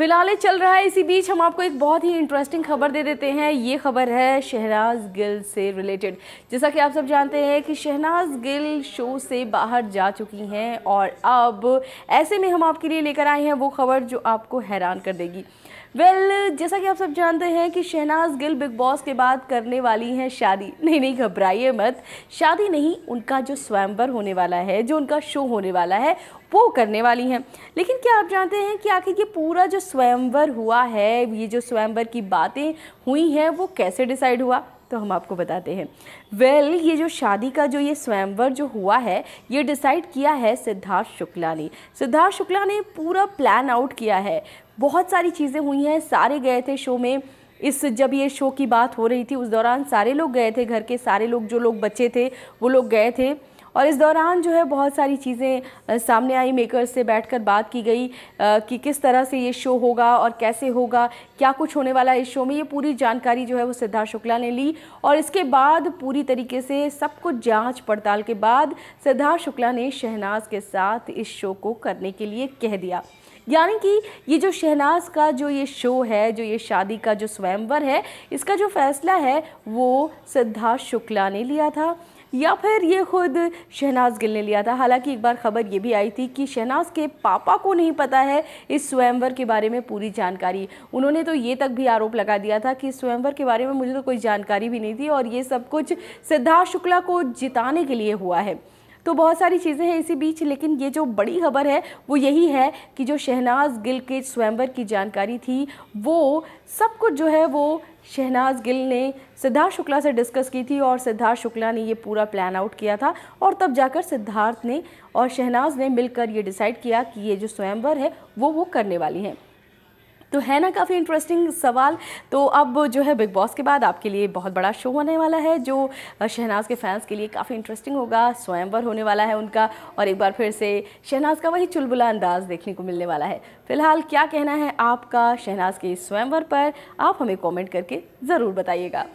फ़िलहाल चल रहा है, इसी बीच हम आपको एक बहुत ही इंटरेस्टिंग खबर दे देते हैं। ये खबर है शहनाज गिल से रिलेटेड जैसा कि आप सब जानते हैं कि शहनाज गिल शो से बाहर जा चुकी हैं और अब ऐसे में हम आपके लिए लेकर आए हैं वो खबर जो आपको हैरान कर देगी। वेल well, जैसा कि आप सब जानते हैं कि शहनाज गिल बिग बॉस के बाद करने वाली हैं शादी। नहीं नहीं घबराइए मत। शादी नहीं उनका जो स्वयंवर होने वाला है जो उनका शो होने वाला है वो करने वाली हैं। लेकिन क्या आप जानते हैं कि आखिर ये पूरा जो स्वयंवर हुआ है ये जो स्वयंवर की बातें हुई हैं वो कैसे डिसाइड हुआ? तो हम आपको बताते हैं। वेल well, ये जो शादी का जो ये स्वयंवर जो हुआ है ये डिसाइड किया है सिद्धार्थ शुक्ला ने। सिद्धार्थ शुक्ला ने पूरा प्लान आउट किया है। बहुत सारी चीज़ें हुई हैं। सारे गए थे शो में। इस जब ये शो की बात हो रही थी, उस दौरान सारे लोग गए थे घर के। सारे लोग, जो लोग बच्चे थे, वो लोग गए थे। और इस दौरान जो है, बहुत सारी चीज़ें सामने आई मेकर्स से बैठकर बात की गई कि किस तरह से ये शो होगा और कैसे होगा, क्या कुछ होने वाला है इस शो में। ये पूरी जानकारी जो है, वो सिद्धार्थ शुक्ला ने ली। और इसके बाद पूरी तरीके से सब कुछ जाँच पड़ताल के बाद सिद्धार्थ शुक्ला ने शहनाज के साथ इस शो को करने के लिए कह दिया। यानी कि ये जो शहनाज का जो ये शो है, जो ये शादी का जो स्वयंवर है, इसका जो फैसला है, वो सिद्धार्थ शुक्ला ने लिया था। या फिर ये खुद शहनाज गिल ने लिया था। हालाँकि एक बार खबर ये भी आई थी कि शहनाज के पापा को नहीं पता है इस स्वयंवर के बारे में पूरी जानकारी। उन्होंने तो ये तक भी आरोप लगा दिया था कि स्वयंवर के बारे में मुझे तो कोई जानकारी भी नहीं थी और ये सब कुछ सिद्धार्थ शुक्ला को जिताने के लिए हुआ है। तो बहुत सारी चीज़ें हैं इसी बीच, लेकिन ये जो बड़ी खबर है, वो यही है कि जो शहनाज गिल के स्वयंवर की जानकारी थी, वो सब कुछ जो है, वो शहनाज गिल ने सिद्धार्थ शुक्ला से डिस्कस की थी और सिद्धार्थ शुक्ला ने ये पूरा प्लान आउट किया था और तब जाकर सिद्धार्थ ने और शहनाज ने मिलकर ये डिसाइड किया कि ये जो स्वयंवर है, वो वो करने वाली हैं। तो है ना काफ़ी इंटरेस्टिंग सवाल। तो अब जो है बिग बॉस के बाद आपके लिए बहुत बड़ा शो होने वाला है, जो शहनाज के फैंस के लिए काफ़ी इंटरेस्टिंग होगा, स्वयंवर होने वाला है उनका, और एक बार फिर से शहनाज का वही चुलबुला अंदाज देखने को मिलने वाला है। फ़िलहाल क्या कहना है आपका शहनाज के स्वयंवर पर, आप हमें कॉमेंट करके ज़रूर बताइएगा।